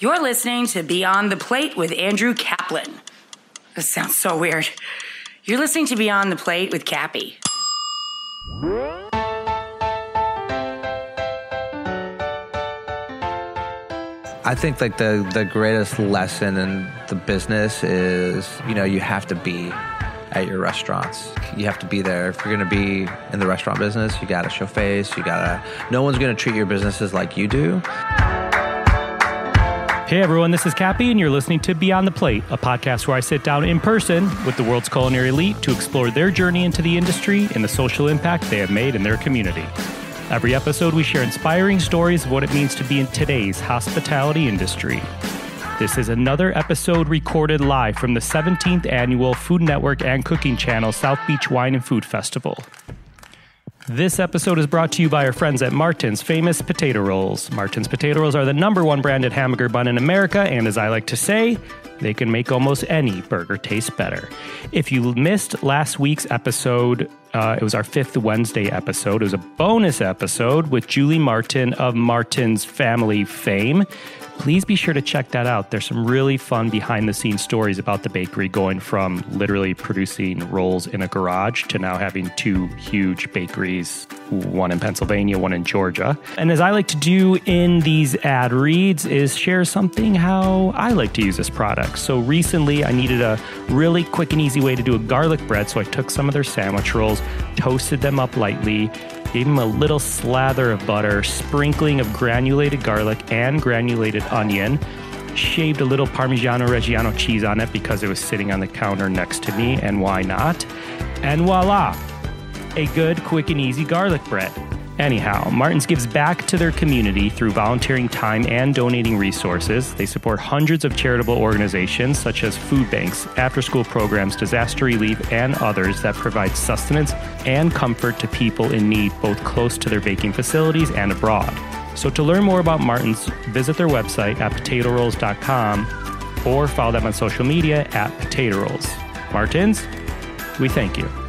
You're listening to Beyond the Plate with Andrew Kaplan. This sounds so weird. You're listening to Beyond the Plate with Cappy. I think like the the greatest lesson in the business is you know you have to be at your restaurants. You have to be there. If you're going to be in the restaurant business, you got to show face. You got to. No one's going to treat your businesses like you do. Hey everyone, this is Cappy, and you're listening to Beyond the Plate, a podcast where I sit down in person with the world's culinary elite to explore their journey into the industry and the social impact they have made in their community. Every episode, we share inspiring stories of what it means to be in today's hospitality industry. This is another episode recorded live from the 17th annual Food Network and Cooking Channel South Beach Wine and Food Festival. This episode is brought to you by our friends at Martin's Famous Potato Rolls. Martin's Potato Rolls are the number one branded hamburger bun in America, and as I like to say, they can make almost any burger taste better. If you missed last week's episode, uh, it was our fifth Wednesday episode. It was a bonus episode with Julie Martin of Martin's Family fame please be sure to check that out. There's some really fun behind the scenes stories about the bakery going from literally producing rolls in a garage to now having two huge bakeries, one in Pennsylvania, one in Georgia. And as I like to do in these ad reads is share something how I like to use this product. So recently I needed a really quick and easy way to do a garlic bread, so I took some of their sandwich rolls, toasted them up lightly, gave them a little slather of butter, sprinkling of granulated garlic and granulated onion, shaved a little Parmigiano Reggiano cheese on it because it was sitting on the counter next to me, and why not? And voila, a good, quick, and easy garlic bread. Anyhow, Martin's gives back to their community through volunteering time and donating resources. They support hundreds of charitable organizations such as food banks, after school programs, disaster relief, and others that provide sustenance and comfort to people in need both close to their baking facilities and abroad. So, to learn more about Martin's, visit their website at potatorolls.com or follow them on social media at Potato Rolls. Martins, we thank you.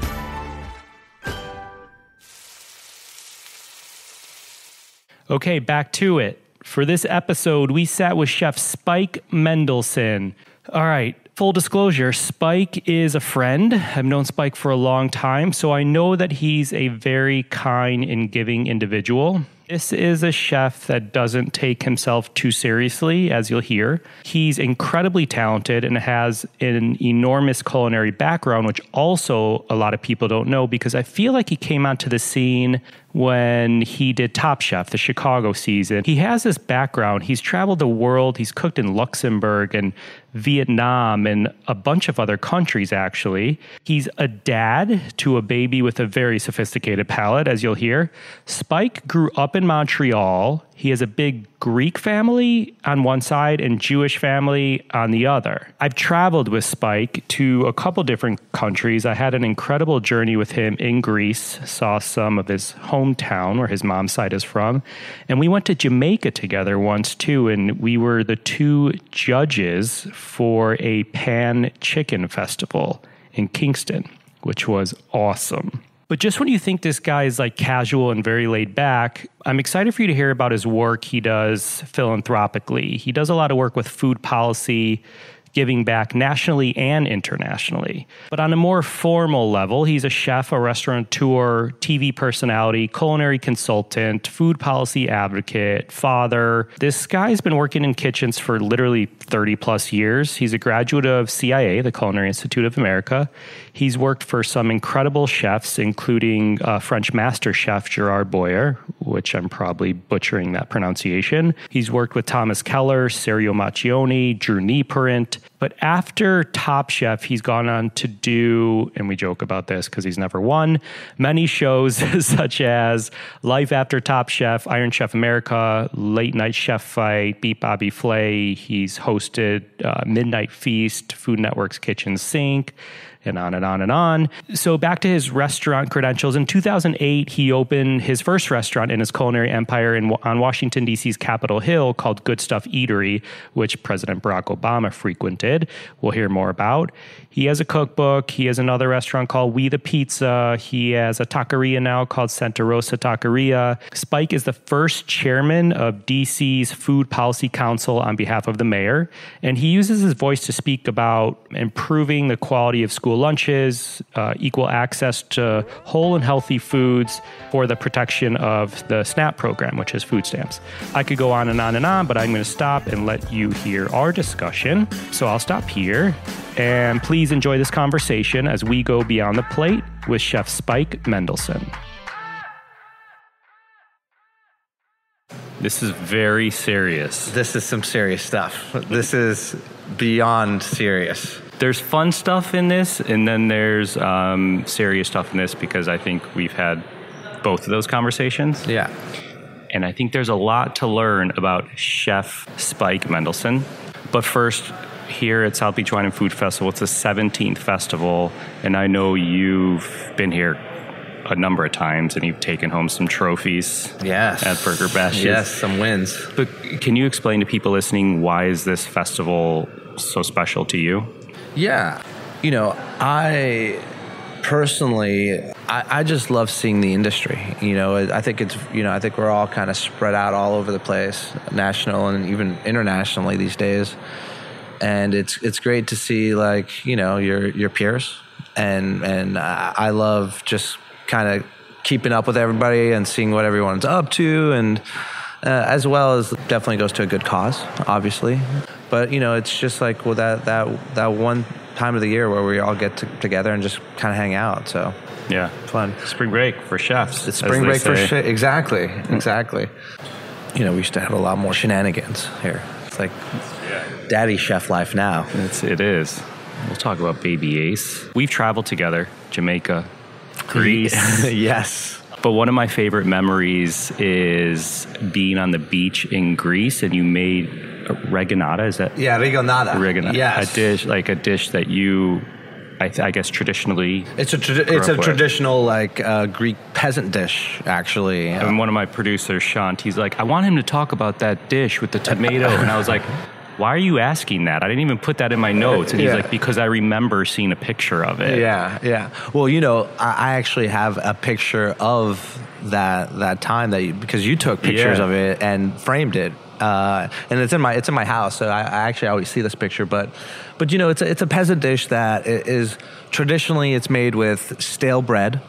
Okay, back to it. For this episode, we sat with Chef Spike Mendelsohn. All right, full disclosure Spike is a friend. I've known Spike for a long time, so I know that he's a very kind and giving individual. This is a chef that doesn't take himself too seriously, as you'll hear. He's incredibly talented and has an enormous culinary background, which also a lot of people don't know because I feel like he came onto the scene when he did Top Chef, the Chicago season. He has this background. He's traveled the world. He's cooked in Luxembourg and Vietnam and a bunch of other countries, actually. He's a dad to a baby with a very sophisticated palate, as you'll hear. Spike grew up in Montreal. He has a big Greek family on one side and Jewish family on the other. I've traveled with Spike to a couple different countries. I had an incredible journey with him in Greece, saw some of his hometown where his mom's side is from, and we went to Jamaica together once too, and we were the two judges for a pan chicken festival in Kingston, which was awesome. But just when you think this guy is like casual and very laid back, I'm excited for you to hear about his work he does philanthropically. He does a lot of work with food policy, giving back nationally and internationally. But on a more formal level, he's a chef, a restaurateur, TV personality, culinary consultant, food policy advocate, father. This guy's been working in kitchens for literally 30 plus years. He's a graduate of CIA, the Culinary Institute of America. He's worked for some incredible chefs, including uh, French master chef Gerard Boyer, which I'm probably butchering that pronunciation. He's worked with Thomas Keller, Sirio Maccioni, Drew Nieporent, but after Top Chef, he's gone on to do, and we joke about this because he's never won, many shows such as Life After Top Chef, Iron Chef America, Late Night Chef Fight, Beat Bobby Flay. He's hosted uh, Midnight Feast, Food Network's Kitchen Sink. and on and on and on. So back to his restaurant credentials. In 2008, he opened his first restaurant in his culinary empire in, on Washington, D.C.'s Capitol Hill called Good Stuff Eatery, which President Barack Obama frequented. We'll hear more about. He has a cookbook. He has another restaurant called We the Pizza. He has a taqueria now called Santa Rosa Taqueria. Spike is the first chairman of DC's Food Policy Council on behalf of the mayor, and he uses his voice to speak about improving the quality of school lunches, uh, equal access to whole and healthy foods for the protection of the SNAP program, which is food stamps. I could go on and on and on, but I'm going to stop and let you hear our discussion. So I'll stop here. And please enjoy this conversation as we go beyond the plate with Chef Spike Mendelsohn. This is very serious. This is some serious stuff. This is beyond serious. There's fun stuff in this, and then there's um, serious stuff in this because I think we've had both of those conversations. Yeah. And I think there's a lot to learn about Chef Spike Mendelsohn. But first, here at South Beach Wine and Food Festival, it's the 17th festival, and I know you've been here a number of times and you've taken home some trophies Yes. at Burger Bash. Yes, some wins. But can you explain to people listening why is this festival so special to you? Yeah. You know, I personally, I, I just love seeing the industry. You know, I think it's, you know, I think we're all kind of spread out all over the place, national and even internationally these days. And it's it's great to see like you know your your peers, and and I love just kind of keeping up with everybody and seeing what everyone's up to, and uh, as well as definitely goes to a good cause, obviously. But you know, it's just like well that that that one time of the year where we all get to, together and just kind of hang out. So Yeah. fun. Spring break for chefs. It's spring break for say. shit. Exactly. Exactly. You know, we used to have a lot more shenanigans here. It's like daddy chef life now. It's, it is. We'll talk about Baby Ace. We've traveled together, Jamaica, Greece. yes. but one of my favorite memories is being on the beach in Greece and you made a reganata. Is that Yeah, rigonada. reganata? Yes. A dish, like a dish that you, I, th- I guess, traditionally. It's a tradi- it's a with. traditional like uh, Greek peasant dish, actually. And one of my producers, Shant, he's like, I want him to talk about that dish with the tomato. and I was like, why are you asking that? I didn't even put that in my notes. And he's Yeah. like, because I remember seeing a picture of it. Yeah, yeah. Well, you know, I, I actually have a picture of that that time that you, because you took pictures Yeah. of it and framed it, uh, and it's in my it's in my house. So I, I actually always see this picture, but but you know, it's a, it's a peasant dish that is traditionally it's made with stale bread.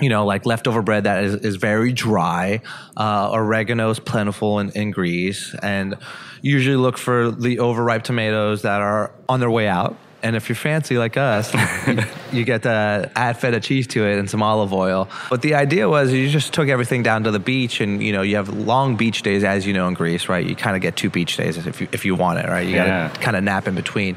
You know, like leftover bread that is, is very dry. Uh, oregano is plentiful in, in Greece, and usually look for the overripe tomatoes that are on their way out. And if you're fancy like us, you, you get to add feta cheese to it and some olive oil. But the idea was you just took everything down to the beach, and you know you have long beach days, as you know in Greece, right? You kind of get two beach days if you if you want it, right? You got to kind of nap in between.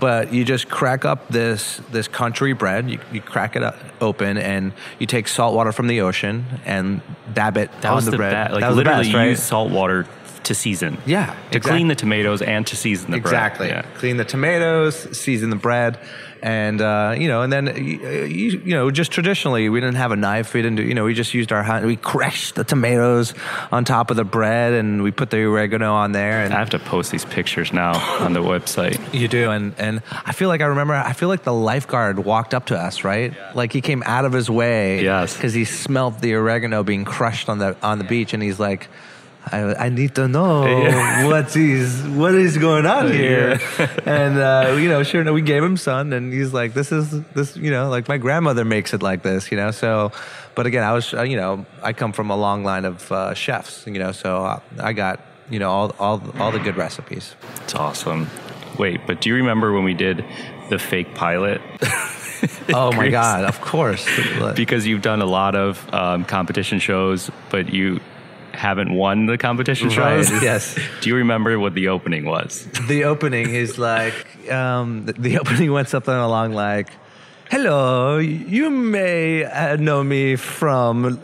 But you just crack up this this country bread. You, you crack it up, open, and you take salt water from the ocean and dab it That on the, the, bread. best. Like that was the literally best, right? use salt water to season. Yeah, To exactly. clean the tomatoes and to season the exactly. bread. Yeah. Clean the tomatoes, season the bread, and uh, you know, and then you, you, you know, just traditionally, we didn't have a knife. We didn't do, you know, we just used our hand. We crushed the tomatoes on top of the bread, and we put the oregano on there. And I have to post these pictures now on the website. You do, and and I feel like I remember. I feel like the lifeguard walked up to us, right? Like he came out of his way, Yes. because he smelled the oregano being crushed on the on the beach, and he's like. I, I need to know Yeah. what is what is going on here, and uh, you know, sure enough, we gave him some, and he's like, "This is this, you know, like my grandmother makes it like this, you know." So, but again, I was, uh, you know, I come from a long line of uh, chefs, you know, so uh, I got, you know, all all all the good recipes. It's awesome. Wait, but do you remember when we did the fake pilot? Oh my god, of course. because you've done a lot of um, competition shows, but you haven't won the competition Right, shows. yes. Do you remember what the opening was? the opening is like um, the, the opening went something along like hello you may uh, know me from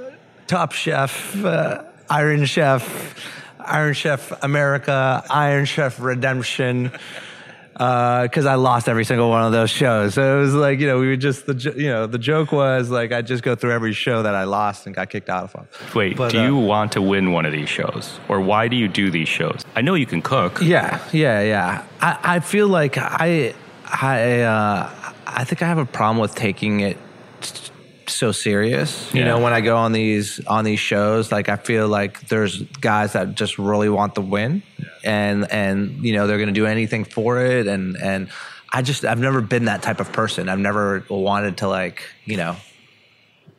top chef uh, iron chef iron chef america iron chef redemption because I lost every single one of those shows. So it was like you know we would just the you know the joke was like I'd just go through every show that I lost and got kicked out of them. Wait, But, do uh, you want to win one of these shows? Or why do you do these shows? I know you can cook. Yeah, yeah, yeah. I, I feel like I I uh, I think I have a problem with taking it so serious. You Yeah. know, when I go on these on these shows, like I feel like there's guys that just really want the win, and and you know they're going to do anything for it, and and I just I've never been that type of person. I've never wanted to like you know.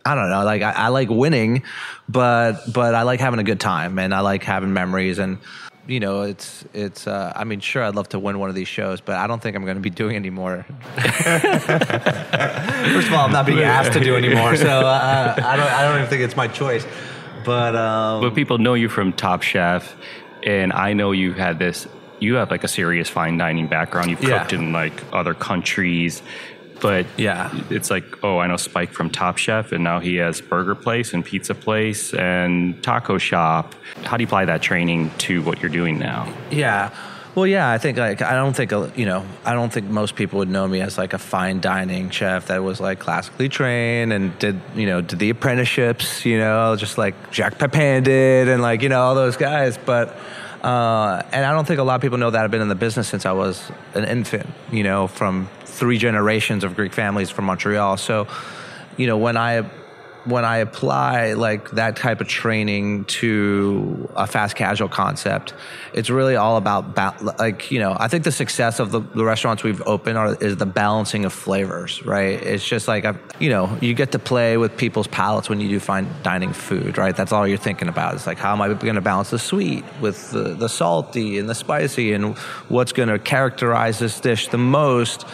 I don't know. Like I, I like winning, but but I like having a good time and I like having memories and you know it's it's. Uh, I mean, sure, I'd love to win one of these shows, but I don't think I'm going to be doing any more. First of all, I'm not being asked to do anymore, so uh, I don't. I don't even think it's my choice. But um, But people know you from Top Chef, and I know you had this. You have like a serious fine dining background. You've Yeah. cooked in like other countries, but Yeah. it's like oh, I know Spike from Top Chef, and now he has burger place and pizza place and taco shop. How do you apply that training to what you're doing now? Yeah. Well, yeah, I think like I don't think uh, you know I don't think most people would know me as like a fine dining chef that was like classically trained and did you know did the apprenticeships you know just like Jacques Pepin did and like you know all those guys but uh, and I don't think a lot of people know that I've been in the business since I was an infant you know from three generations of Greek families from Montreal so you know when I when I apply like that type of training to a fast casual concept, it's really all about ba- like you know I think the success of the, the restaurants we've opened are, is the balancing of flavors, right? It's just like I've, you know you get to play with people's palates when you do fine dining food, right? That's all you're thinking about. It's like how am I going to balance the sweet with the, the salty and the spicy, and what's going to characterize this dish the most.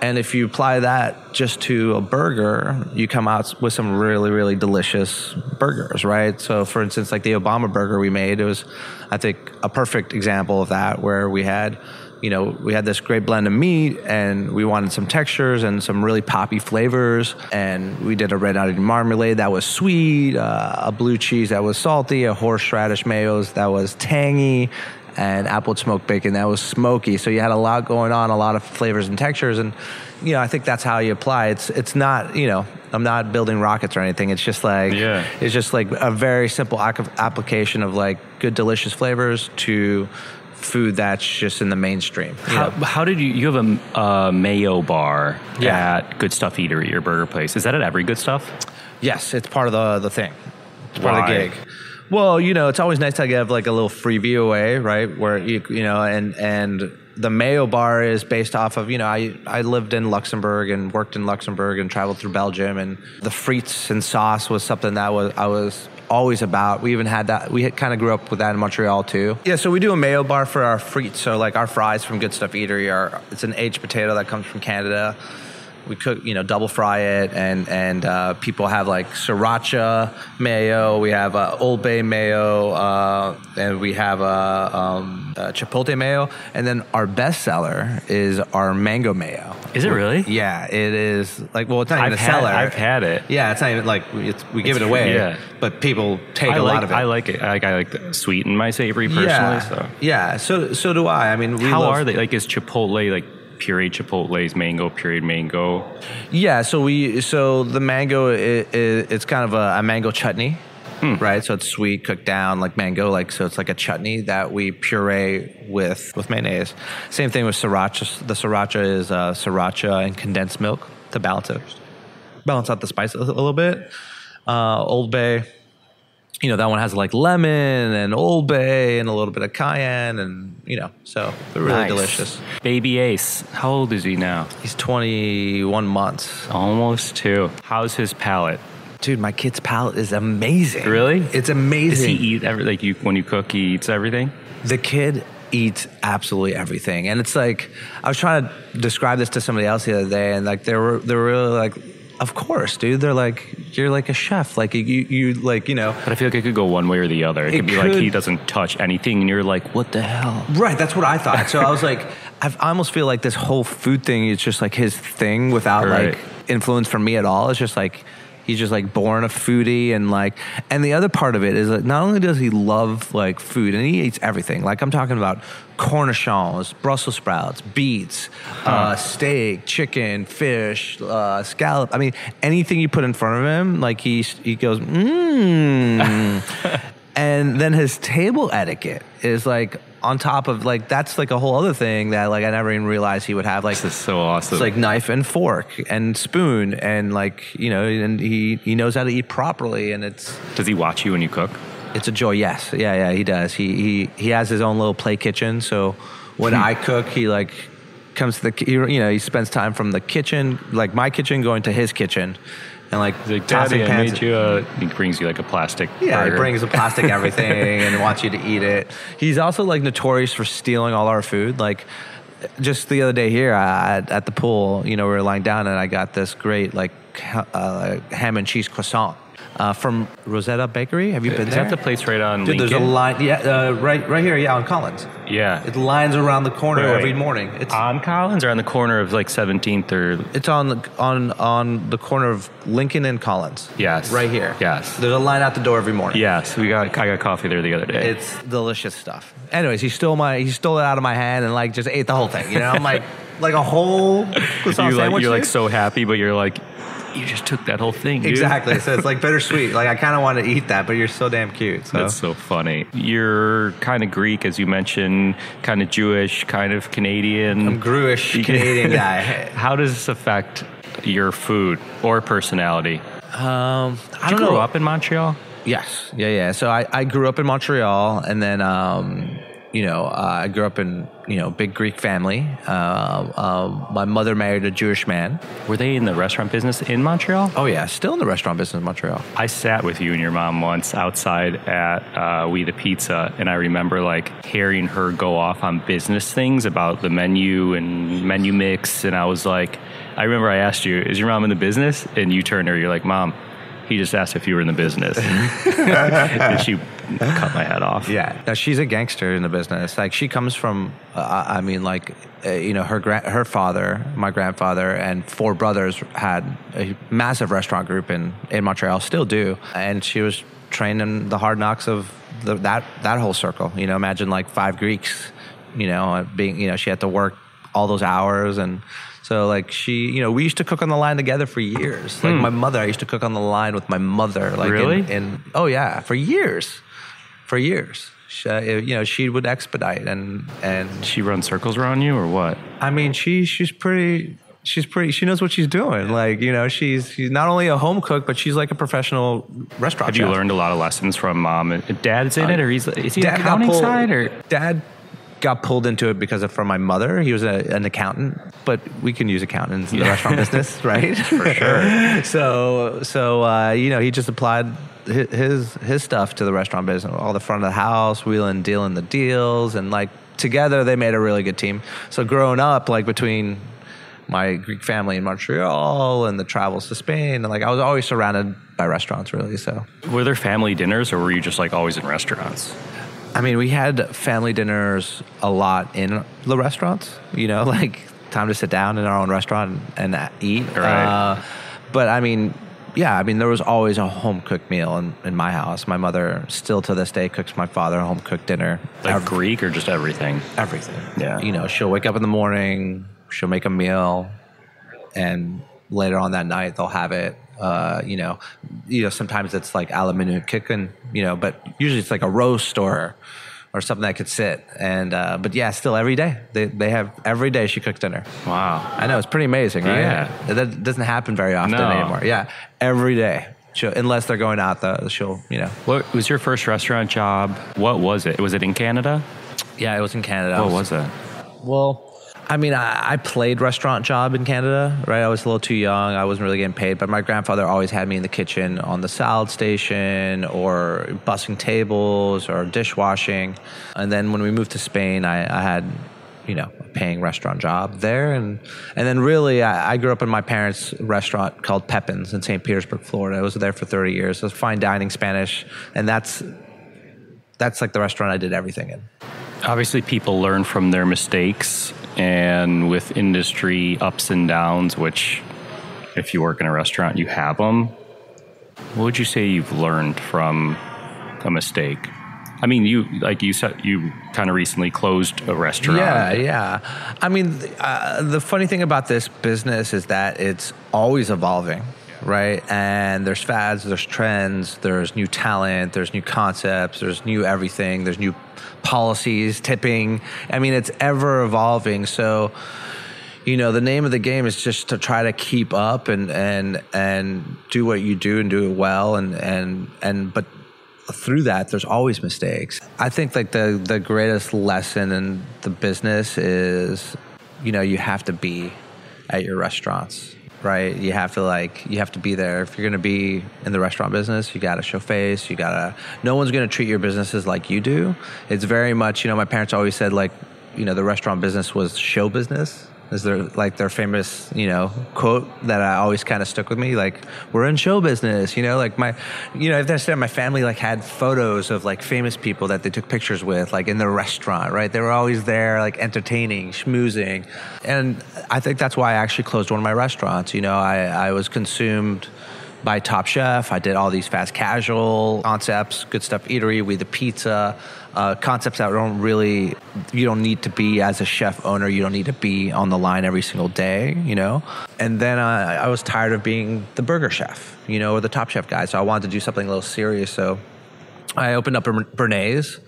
And if you apply that just to a burger, you come out with some really, really delicious burgers, right? So, for instance, like the Obama burger we made, it was, I think, a perfect example of that, where we had, you know, we had this great blend of meat and we wanted some textures and some really poppy flavors. And we did a red onion marmalade that was sweet, uh, a blue cheese that was salty, a horseradish mayo that was tangy, and apple smoked bacon that was smoky. So you had a lot going on, a lot of flavors and textures, and you know I think that's how you apply. It's it's not you know I'm not building rockets or anything. It's just like Yeah. it's just like a very simple application of like good delicious flavors to food that's just in the mainstream. How, how did you? You have a uh, mayo bar Yeah. at Good Stuff Eatery, your burger place. Is that at every Good Stuff? Yes, it's part of the the thing. It's part of the gig. Well, you know, it's always nice to give like a little freebie away, right? Where you you know, and and the Mayo bar is based off of you know I I lived in Luxembourg and worked in Luxembourg and traveled through Belgium and the frites and sauce was something that was I was always about. We even had that. We kind of grew up with that in Montreal too. Yeah, so we do a mayo bar for our frites. So like our fries from Good Stuff Eatery are it's an aged potato that comes from Canada. We cook, you know, double fry it, and and uh, people have like sriracha mayo. We have uh, Old Bay mayo, uh, and we have uh, um, uh, chipotle mayo, and then our best seller is our mango mayo. Is it really? Yeah, it is. Like, well, it's not even I've a had- seller. I've had it. Yeah, it's not even like it's, we give It's it away. yeah. but people take I a like, lot of it. I like it. I like, I like the sweet and my savory personally. yeah, So. yeah. So so do I. I mean, we How love- are they? Like, is Chipotle like pureed Chipotle's mango, pureed mango? Yeah, so we so the mango i i it's kind of a, a mango chutney, right? So it's sweet, cooked down like mango, like so it's like a chutney that we puree with with mayonnaise. Same thing with sriracha. The sriracha is uh, sriracha and condensed milk to balance it, balance out the spice a, a little bit. Uh, Old Bay, you know that one has like lemon and Old Bay and a little bit of cayenne and you know so they're really Nice. delicious. Baby Ace, how old is he now? He's 21 months. Almost two. How's his palate? Dude, my kid's palate is amazing. Really? It's amazing. Does he eat every like you when you cook? He eats everything. the kid eats absolutely everything. And it's like I was trying to describe this to somebody else the other day and like they were they were really like of course, dude. They're like you're like a chef. Like you you like, you know. But I feel like it could go one way or the other. It, It could be like he doesn't touch anything, and you're like, what the hell? Right, that's what I thought. So I was like I've, I almost feel like this whole food thing is just like his thing without Right. like influence from me at all. It's just like He's just like born a foodie and like, and the other part of it is that not only does he love like food and he eats everything. Like I'm talking about cornichons, Brussels sprouts, beets, uh, steak, chicken, fish, uh, scallop. I mean, anything you put in front of him, like he he goes, mmm. and then his table etiquette is like on top of like that's like a whole other thing that like I never even realized he would have like This is so awesome. it's like knife and fork and spoon and like you know and he he knows how to eat properly and it's Does he watch you when you cook? it's a joy yes yeah yeah he does he he he has his own little play kitchen so when I cook he like comes to the you know he spends time from the kitchen like my kitchen going to his kitchen and like like, tossing Daddy, I made you a. He brings you like a plastic. yeah, burger. he brings a plastic everything and wants you to eat it. He's also like notorious for stealing all our food. Like just the other day here I, at the pool, you know, we were lying down and I got this great like uh, ham and cheese croissant uh, from Rosetta Bakery. Have you been Is there? that the place right on Dude, there's a line. Yeah, uh, right, right here. Yeah, on Collins. yeah. It lines around the corner Wait, wait. every morning. It's on Collins or on the corner of like 17th or it's on the on on the corner of Lincoln and Collins. Yes. right here. Yes. there's a line out the door every morning. yes we got I got coffee there the other day It's delicious stuff. Anyways, he stole my he stole it out of my hand and like just ate the whole thing. You know, I'm like like a whole croissant you like, sandwich. you're like dude. so happy but you're like you just took that whole thing dude. exactly. So it's like bittersweet. Like I kind of want to eat that, but you're so damn cute. So That's so funny. You're kind of Greek, as you mentioned, kind of Jewish, kind of Canadian. I'm Gruish Canadian guy. How does this affect your food or personality? Um, I Did you don't grow know. up in Montreal? Yes. Yeah, yeah. So I, I grew up in Montreal and then, um, you know, uh, I grew up in, you know, big Greek family. Uh, um, my mother married a Jewish man. Were they in the restaurant business in Montreal? Oh, yeah. Still in the restaurant business in Montreal. I sat with you and your mom once outside at uh, We the Pizza, and I remember like hearing her go off on business things about the menu and menu mix. And I was like, I remember I asked you, "Is your mom in the business?" And you turned her, you're like, "Mom, he just asked if you were in the business," and she cut my head off. Yeah. Now she's a gangster in the business. Like she comes from, uh, I mean, like, uh, you know, her gra- her father, my grandfather, and four brothers had a massive restaurant group in in Montreal, still do, and she was trained in the hard knocks of the, that that whole circle. You know, imagine like five Greeks, you know, uh, being, you know, she had to work all those hours and. So like she, you know, we used to cook on the line together for years. Like hmm. my mother, I used to cook on the line with my mother. Like in- Really? in oh yeah, for years for years. She, uh, you know, she would expedite and and She runs circles around you, or what? I mean, she she's pretty. She's pretty. She knows what she's doing. Like you know, she's she's not only a home cook, but she's like a professional restaurant. Have you learned a lot of lessons from um, mom? And dad's in uh, it, or he's is he Dad the accounting pulled- side, or dad got pulled into it because of from my mother. He was a, an accountant, but we can use accountants in the restaurant business, right? For sure. so so uh, you know, he just applied his his stuff to the restaurant business, all the front of the house, wheeling, dealing the deals, and like together they made a really good team. So growing up, like between my Greek family in Montreal and the travels to Spain, and like I was always surrounded by restaurants, really. So. were there family dinners, or were you just like always in restaurants? I mean, we had family dinners a lot in the restaurants, you know, like time to sit down in our own restaurant and, and eat. Right. Uh, but I mean, yeah, I mean, there was always a home cooked meal in, in my house. My mother still to this day cooks my father a home cooked dinner. Like Ev- Greek or just everything? everything. Yeah. You know, she'll wake up in the morning, she'll make a meal, and later on that night they'll have it. Uh, you know, you know, sometimes it's like a la minute chicken, you know, but usually it's like a roast or or something that could sit. And uh, but yeah, still every day they they have every day she cooks dinner. Wow. I know it's pretty amazing, right? Yeah. that doesn't happen very often No. anymore. Yeah, every day. She'll, unless they're going out, the she'll you know. What was your first restaurant job? What was it? Was it in Canada? Yeah, it was in Canada. I What was it? Well, I mean, I, I played restaurant job in Canada, right? I was a little too young. I wasn't really getting paid, but my grandfather always had me in the kitchen on the salad station or bussing tables or dishwashing. And then when we moved to Spain, I, I had, you know, a paying restaurant job there. And, and then really, I, I grew up in my parents' restaurant called Pepin's in St. Petersburg, Florida. I was there for 30 years. It was fine dining Spanish. And that's, that's like the restaurant I did everything in. Obviously, people learn from their mistakes, and with industry ups and downs, which if you work in a restaurant, you have them. What would you say you've learned from a mistake? I mean, you like you said you kind of recently closed a restaurant. Yeah, yeah. I mean, uh, the funny thing about this business is that it's always evolving, right? And there's fads, there's trends, there's new talent, there's new concepts, there's new everything, there's new policies, tipping. I mean, it's ever evolving. So, you know, the name of the game is just to try to keep up and and and do what you do and do it well and and and but through that there's always mistakes i think like the the greatest lesson in the business is you know you have to be at your restaurants right? You have to like you have to be there. If you're to be in the restaurant business you got to show face you got to no one's to treat your businesses like you do. It's very much you know my parents always said like you know the restaurant business was show business is their like their famous you know quote that I always kind of stuck with me like we're in show business you know like my you know if said my family like had photos of like famous people that they took pictures with like in the restaurant right? They were always there like entertaining schmoozing. And I think that's why I actually closed one of my restaurants you know? I I was consumed by Top Chef. I did all these fast casual concepts, good stuff eatery, we the pizza, uh, concepts that don't really, you don't need to be as a chef owner, you don't need to be on the line every single day, you know? And then uh, I was tired of being the burger chef, you know, or the Top Chef guy. So I wanted to do something a little serious. So I opened up Béarnaise,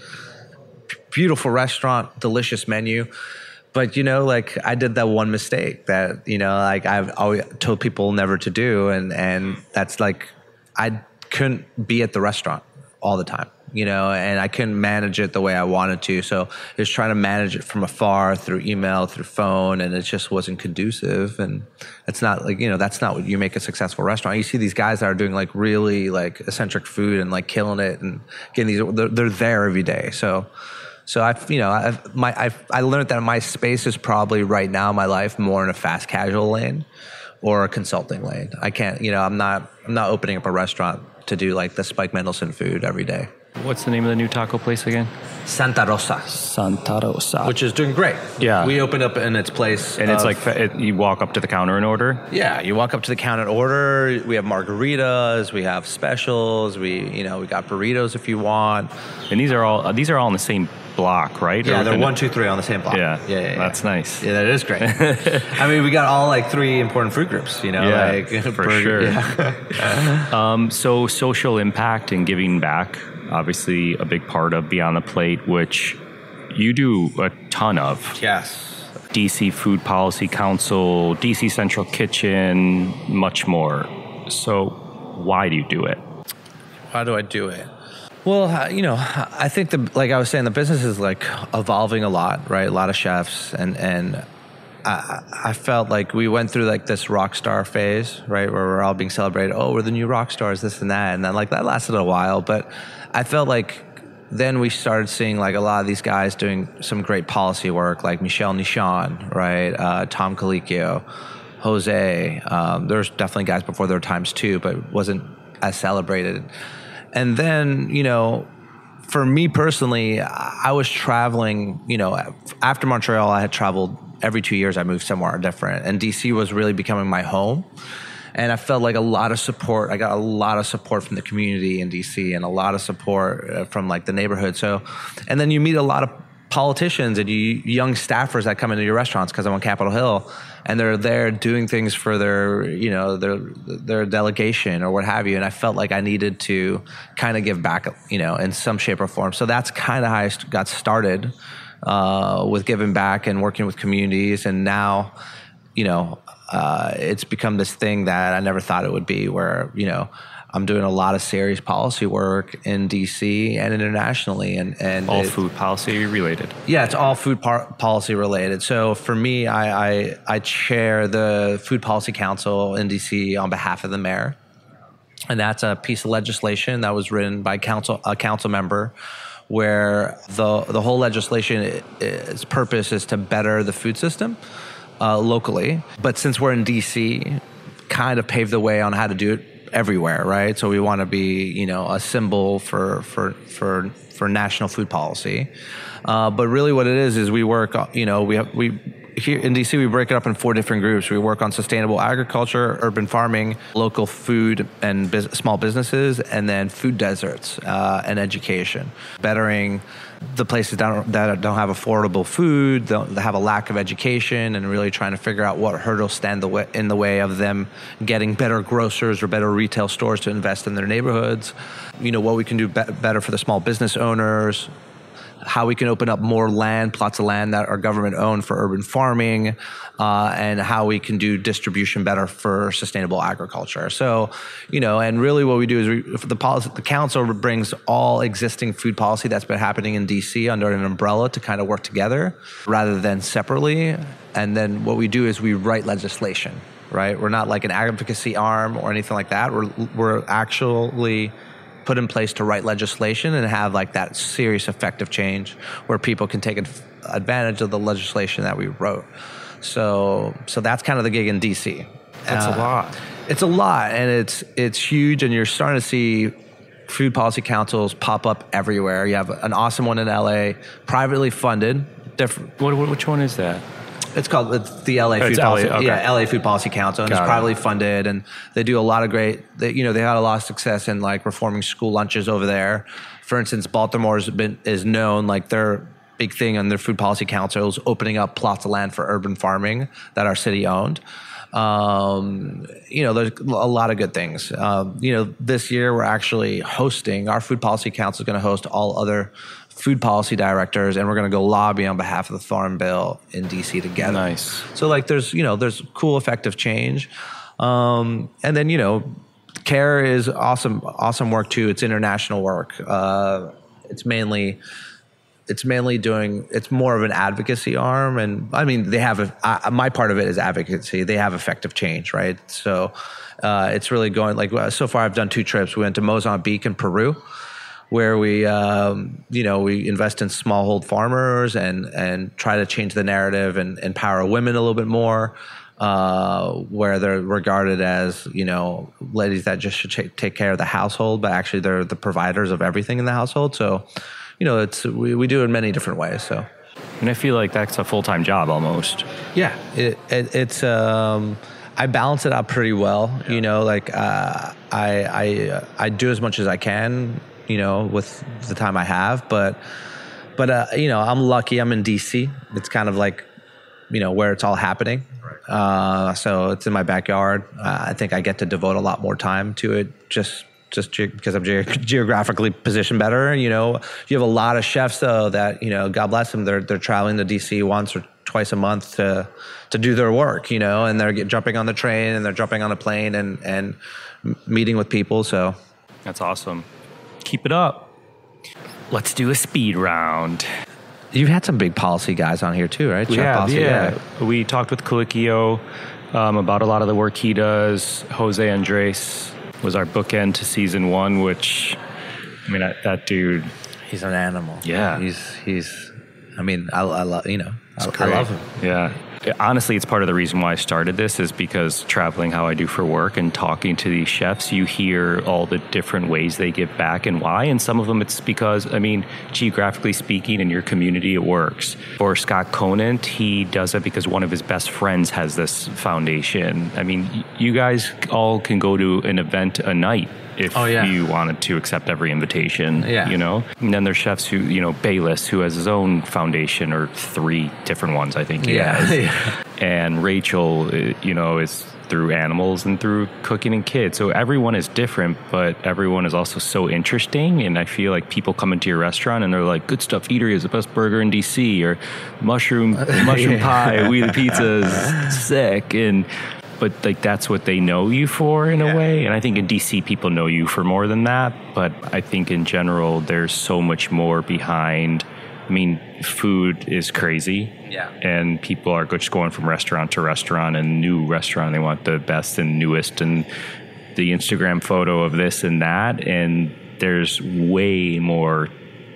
beautiful restaurant, delicious menu but you know like i did that one mistake that you know like i've always told people never to do and and that's like i couldn't be at the restaurant all the time you know and i couldn't manage it the way i wanted to. So just trying to manage it from afar through email through phone and it just wasn't conducive. And it's not like you know that's not what you make a successful restaurant. You see these guys that are doing like really like eccentric food and like killing it and getting these they're, they're there every day. So so I've, you know, I've, my, I've, I learned that my space is probably right now in my life more in a fast casual lane or a consulting lane. I can't, you know, I'm not, I'm not opening up a restaurant to do like the Spike Mendelsohn food every day. What's the name of the new taco place again? Santa Rosa. Santa Rosa. Which is doing great. Yeah. We opened up in its place. And it's like it, you walk up to the counter and order. Yeah, you walk up to the counter and order. We have margaritas, we have specials, we, you know, we got burritos if you want. And these are all uh, these are all in the same block, right? Yeah, Or they're one, two, three on the same block. Yeah. yeah, yeah, yeah. That's nice. Yeah, that is great. I mean, we got all like three important fruit groups, you know, Yeah, like for burger- sure. yeah. Um, so social impact and giving back, obviously a big part of Beyond the Plate, which you do a ton of. yes. DC Food Policy Council, DC Central Kitchen, much more. So why do you do it? How do I do it? Well, you know, I think the like I was saying, the business is like evolving a lot, right? A lot of chefs, and and I, I felt like we went through like this rock star phase, right, where we're all being celebrated. Oh, we're the new rock stars, this and that, and then like that lasted a while, but I felt like then we started seeing like a lot of these guys doing some great policy work, like Michel Nischan, right, uh, Tom Colicchio, Jose. Um, there's definitely guys before their times too, but wasn't as celebrated. And then, you know, for me personally, I was traveling, you know, after Montreal, I had traveled every two years, I moved somewhere different. And DC was really becoming my home. And I felt like a lot of support. I got a lot of support from the community in DC and a lot of support uh, from like the neighborhood. So, and then you meet a lot of politicians and you young staffers that come into your restaurants because I'm on Capitol Hill and they're there doing things for their you know their their delegation or what have you and I felt like I needed to kind of give back you know in some shape or form. So that's kind of how I got started uh, with giving back and working with communities and now you know uh, it's become this thing that I never thought it would be where you know I'm doing a lot of serious policy work in DC and internationally and and All it- food policy related. yeah, it's all food par- policy related. So for me, I, I I chair the Food Policy Council in DC on behalf of the mayor, and that's a piece of legislation that was written by council a council member, where the the whole legislation its purpose is to better the food system uh, locally. But since we're in DC, kind of paved the way on how to do it everywhere, right? So we want to be, you know, a symbol for for for for national food policy. Uh, but really, what it is is we work, you know, we have we here in DC, we break it up in four different groups. We work on sustainable agriculture, urban farming, local food and bus- small businesses, and then food deserts uh, and education, bettering the places that don't, that don't have affordable food, don't have a lack of education, and really trying to figure out what hurdles stand the way, in the way of them getting better grocers or better retail stores to invest in their neighborhoods. You know, what we can do be- better for the small business owners, how we can open up more land, plots of land that are government owned for urban farming, uh, and how we can do distribution better for sustainable agriculture. So, you know, and really what we do is we, the policy, the council brings all existing food policy that's been happening in DC under an umbrella to kind of work together rather than separately. And then what we do is we write legislation. Right, we're not like an advocacy arm or anything like that. We're we're actually put in place to write legislation and have like that serious effective change where people can take advantage of the legislation that we wrote. So so that's kind of the gig in DC. That's uh, a lot. It's a lot and it's it's huge and you're starting to see food policy councils pop up everywhere. You have an awesome one in LA, privately funded. Different. What, which one is that? It's called it's the LA oh, Food Policy. LA, okay. Yeah, LA Food Policy Council, and Got it's privately it. funded, and they do a lot of great. They, you know, they had a lot of success in like reforming school lunches over there. For instance, Baltimore's been is known like their big thing on their food policy council is opening up plots of land for urban farming that our city owned. Um, you know, there's a lot of good things. Um, you know, this year we're actually hosting our food policy council is going to host all other food policy directors and we're going to go lobby on behalf of the farm bill in dc together. Nice. So like there's you know there's cool effective change. Um, and then you know care is awesome awesome work too. It's international work. Uh, it's mainly it's mainly doing it's more of an advocacy arm and i mean they have a, I, my part of it is advocacy. They have effective change right? So uh, it's really going like so far i've done two trips. We went to mozambique and peru where we um, you know we invest in smallhold farmers and and try to change the narrative and empower women a little bit more uh, where they're regarded as you know ladies that just should take care of the household but actually they're the providers of everything in the household so you know it's we, we do it in many different ways so and i feel like that's a full-time job almost yeah it, it, it's um, I balance it out pretty well, yeah. you know. Like uh, I, I, I do as much as I can you know, with the time I have. But, but uh, you know, I'm lucky. I'm in DC. It's kind of like, you know, where it's all happening. Uh, so it's in my backyard. Uh, I think I get to devote a lot more time to it. Just just because I'm ge- geographically positioned better. You know, you have a lot of chefs though that you know, God bless them, they're they're traveling to DC once or twice a month to to do their work. You know, and they're get, jumping on the train and they're jumping on a plane and and meeting with people. So that's awesome. Keep it up. Let's do a speed round. You've had some big policy guys on here too, right? Yeah, yeah. We talked with Colicchio um, about a lot of the work he does. Jose Andres was our bookend to season one, which, I mean, that, that dude. He's an animal. Yeah. He's, he's, I mean, I, I love, you know, I, I love him. Yeah honestly, it's part of the reason why I started this is because traveling how I do for work and talking to these chefs, you hear all the different ways they give back and why. And some of them, it's because, I mean, geographically speaking, in your community, it works. For Scott Conant, he does it because one of his best friends has this foundation. I mean, you guys all can go to an event a night if oh, yeah. you wanted to accept every invitation. Yeah. You know? And then there's chefs who, you know, Bayless, who has his own foundation or three different ones, I think he yeah. has. yeah. And Rachel, uh, you know, is through animals and through cooking and kids. So everyone is different, but everyone is also so interesting. And I feel like people come into your restaurant and they're like, "Good Stuff Eatery is the best burger in DC," or "Mushroom mushroom pie, We the Pizza is sick." And but like that's what they know you for in yeah. a way. And I think in DC people know you for more than that. But I think in general there's so much more behind. I mean, food is crazy. Yeah. And people are just going from restaurant to restaurant and new restaurant. They want the best and newest and the Instagram photo of this and that. And there's way more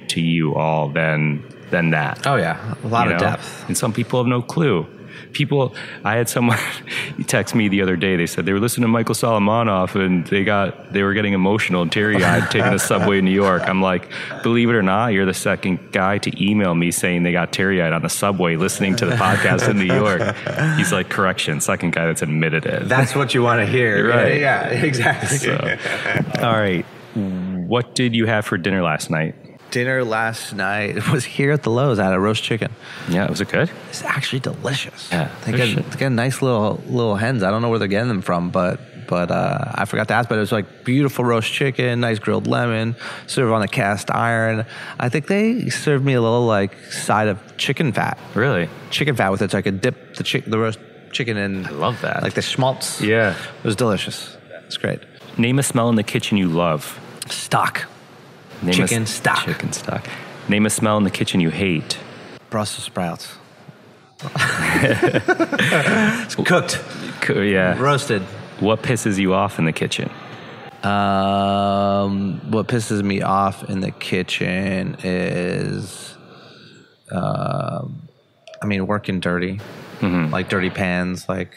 to you all than than that. Oh yeah, a lot you of know? depth. And some people have no clue. People, I had someone text me the other day. They said they were listening to Michael Solomonov and they got they were getting emotional and teary eyed taking the subway in New York. I'm like, believe it or not, you're the second guy to email me saying they got teary eyed on the subway listening to the podcast in New York. He's like, correction, second guy that's admitted it. That's what you want to hear, Right. Yeah, exactly. So, all right, what did you have for dinner last night? Dinner last night was here at the Loews. I had a roast chicken. Yeah, was it good? It's actually delicious. Yeah, they get, they get nice little little hens. I don't know where they're getting them from, but but uh, I forgot to ask. But it was like beautiful roast chicken, nice grilled lemon, served on a cast iron. I think they served me a little like side of chicken fat, Really? chicken fat with it, so I could dip the chick the roast chicken in. I love that. Like the schmaltz. Yeah. it was delicious. It's great. Name a smell in the kitchen you love. Stock, Name a Chicken s- stock. Chicken stock. Name a smell in the kitchen you hate. Brussels sprouts. it's cooked, Co- Yeah. roasted. What pisses you off in the kitchen? Um, what pisses me off in the kitchen is, um, I mean, working dirty, like dirty pans. Like,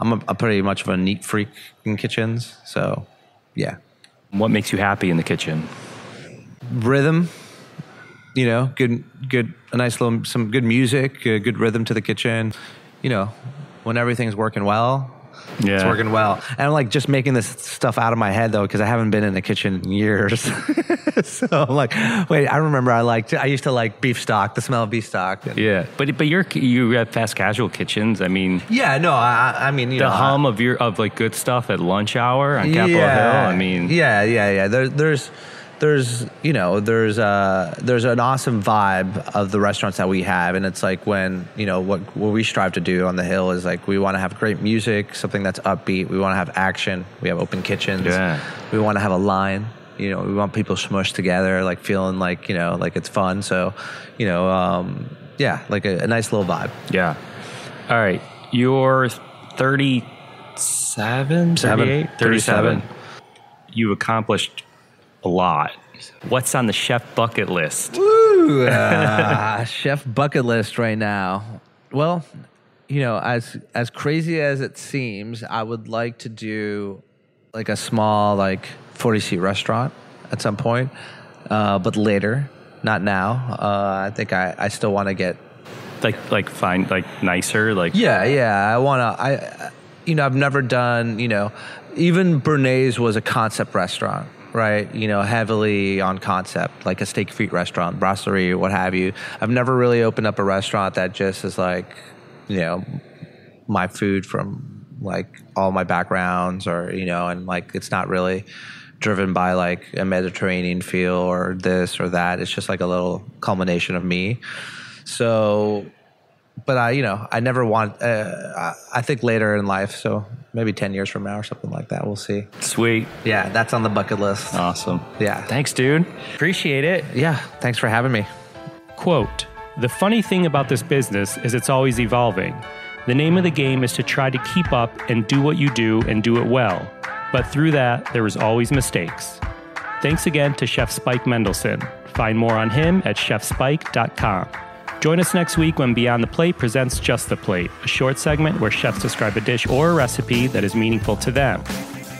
I'm a, a pretty much of a neat freak in kitchens. So, yeah, What makes you happy in the kitchen? Rhythm. You know, good, good, a nice little, some good music, uh, good rhythm to the kitchen. You know, when everything's working well, Yeah. It's working well. And I'm like just making this stuff out of my head though, because I haven't been in the kitchen in years. so I'm like, wait, I remember I liked, I used to like beef stock, the smell of beef stock. And- Yeah, but but you're you have fast casual kitchens. I mean, Yeah, no, I, I mean, you the know, hum of your of like good stuff at lunch hour on Capitol yeah, Hill. I mean, yeah, yeah, yeah. There, there's, there's, you know, there's uh there's an awesome vibe of the restaurants that we have, and it's like when you know what what we strive to do on the hill is like we want to have great music, something that's upbeat. We want to have action. We have open kitchens. Yeah. We want to have a line. You know, we want people smushed together, like feeling like you know, like it's fun. So, you know, um, yeah, like a, a nice little vibe. yeah. All right, you're 37, 38, 37. You've accomplished a lot. What's on the chef bucket list? Ooh, uh, chef bucket list right now. Well, you know, as as crazy as it seems, I would like to do like a small like forty seat restaurant at some point, uh, but later, not now. Uh, I think I, I still want to get Like like find like nicer like yeah, yeah. I want to. I, you know, I've never done. You know, even Béarnaise was a concept restaurant, right? You know, heavily on concept, like a steak frites restaurant, brasserie, what have you. I've never really opened up a restaurant that just is like, you know, my food from like all my backgrounds, or you know, and like it's not really driven by like a Mediterranean feel or this or that. It's just like a little culmination of me. So but I, you know, I never want. Uh, I- I think later in life, so maybe ten years from now or something like that. We'll see. sweet. Yeah, that's on the bucket list. Awesome. Yeah. Thanks, dude. Appreciate it. Yeah, thanks for having me. Quote The funny thing about this business is it's always evolving. The name of the game is to try to keep up and do what you do and do it well. But through that, there is always mistakes. Thanks again to Chef Spike Mendelsohn. Find more on him at chefspike.com. Join us next week when Beyond the Plate presents Just the Plate, a short segment where chefs describe a dish or a recipe that is meaningful to them.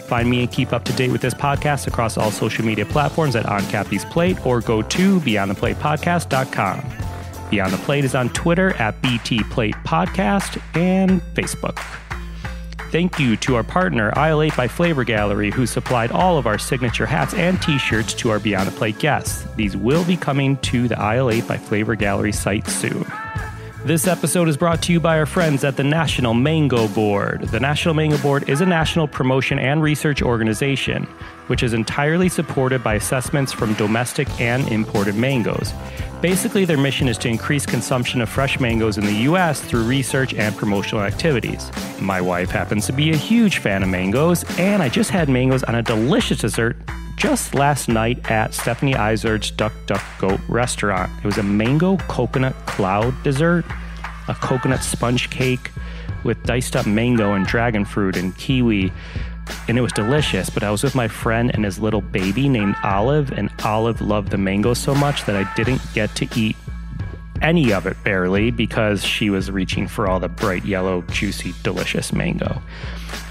Find me and keep up to date with this podcast across all social media platforms at On Cappy's Plate or go to beyondtheplatepodcast.com. Beyond the Plate is on Twitter at BT Plate Podcast and Facebook. Thank you to our partner, Aisle 8 by Flavor Gallery, who supplied all of our signature hats and t shirts to our Beyond the Plate guests. These will be coming to the Aisle 8 by Flavor Gallery site soon. This episode is brought to you by our friends at the National Mango Board. The National Mango Board is a national promotion and research organization which is entirely supported by assessments from domestic and imported mangoes. Basically, their mission is to increase consumption of fresh mangoes in the U.S. through research and promotional activities. My wife happens to be a huge fan of mangoes, and I just had mangoes on a delicious dessert just last night at Stephanie Izard's Duck Duck Goat restaurant. It was a mango coconut cloud dessert, a coconut sponge cake with diced up mango and dragon fruit and kiwi. And it was delicious, but I was with my friend and his little baby named Olive, and Olive loved the mango so much that I didn't get to eat any of it barely because she was reaching for all the bright yellow, juicy, delicious mango.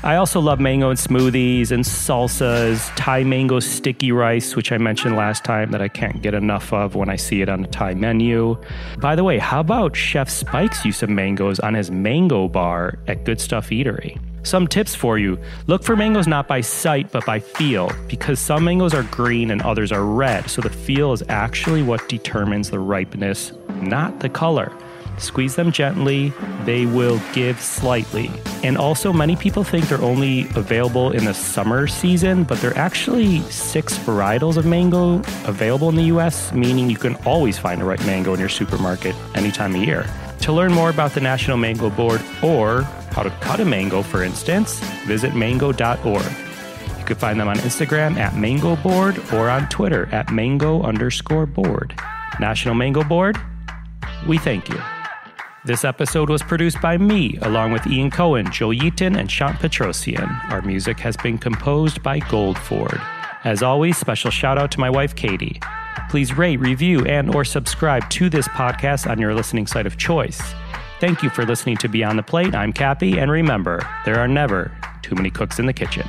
I also love mango in smoothies and salsas, Thai mango sticky rice, which I mentioned last time that I can't get enough of when I see it on the Thai menu. By the way, how about Chef Spike's use of mangoes on his mango bar at Good Stuff Eatery? Some tips for you look for mangoes not by sight but by feel, because some mangoes are green and others are red, so the feel is actually what determines the ripeness, not the color. Squeeze them gently, they will give slightly. And also, many people think they're only available in the summer season, but there are actually six varietals of mango available in the US, meaning you can always find the right mango in your supermarket any time of year. To learn more about the National Mango Board or how to cut a mango, for instance, visit mango.org. You can find them on Instagram at Mango Board or on Twitter at mango underscore board. National Mango Board, we thank you. This episode was produced by me, along with Ian Cohen, Joe Yeaton, and Shant Petrosian. Our music has been composed by Goldford. As always, special shout out to my wife, Katie. Please rate, review, and or subscribe to this podcast on your listening site of choice. Thank you for listening to Beyond the Plate. I'm Cappy, and remember, there are never too many cooks in the kitchen.